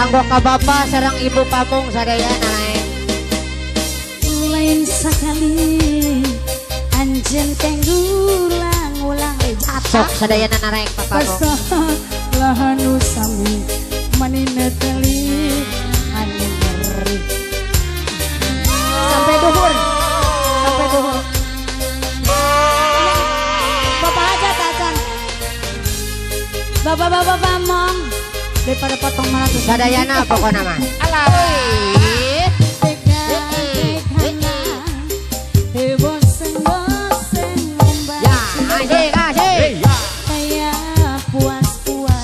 Kanggo ka bapak sarang ibu pamung sadaya naik. lain sekali anjen tenggulang ulang Sok sadaya naik papa. Pasah lahanu sami manina teli ngeri. Sampai duhur sampai duhur. Bapak aja tacan Bapak-bapak pamong daripada potong malah tuh Sadayana pokoknya mah. Alah. Ya, asik.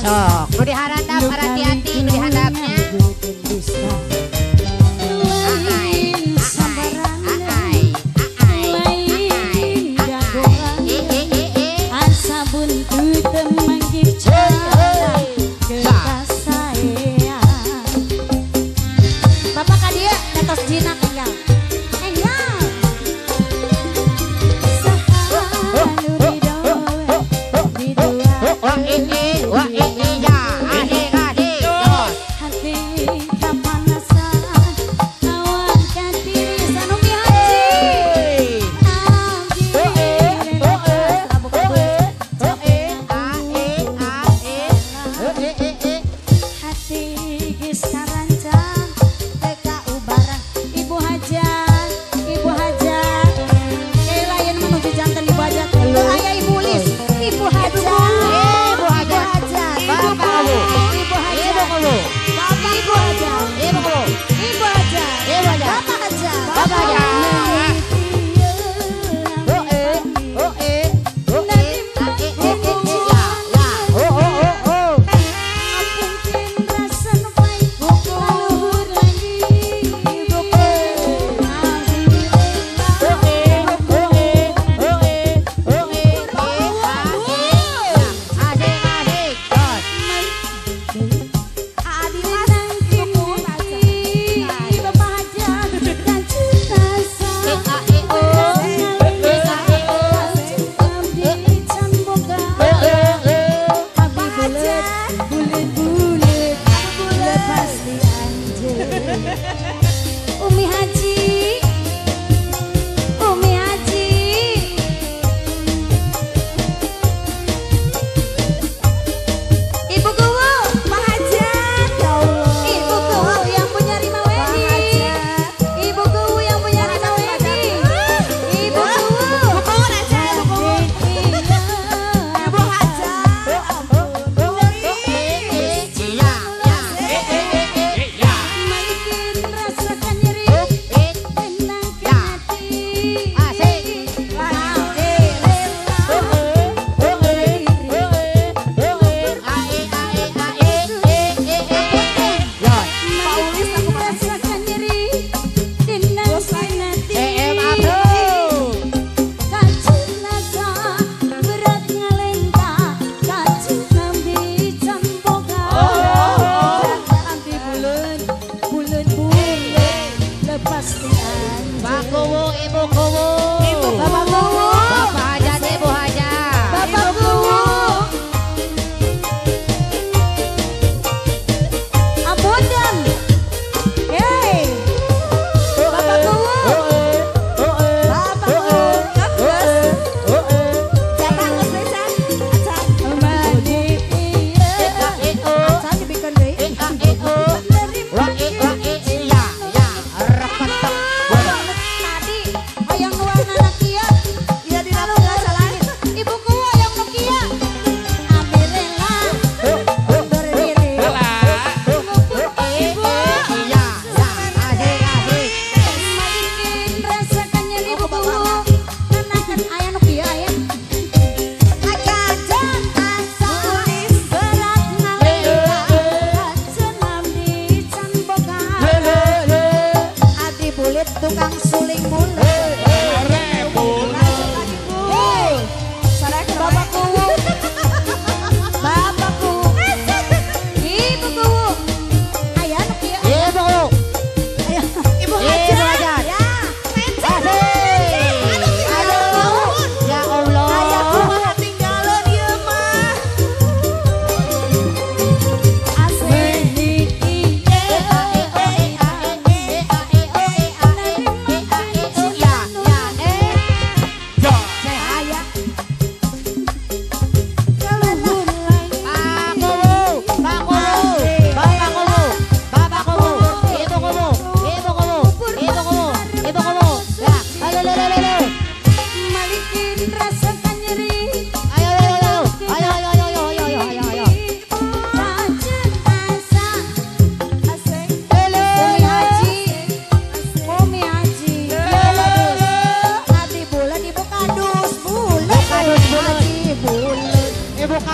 Sok, nu diharap hati-hati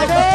Chicago.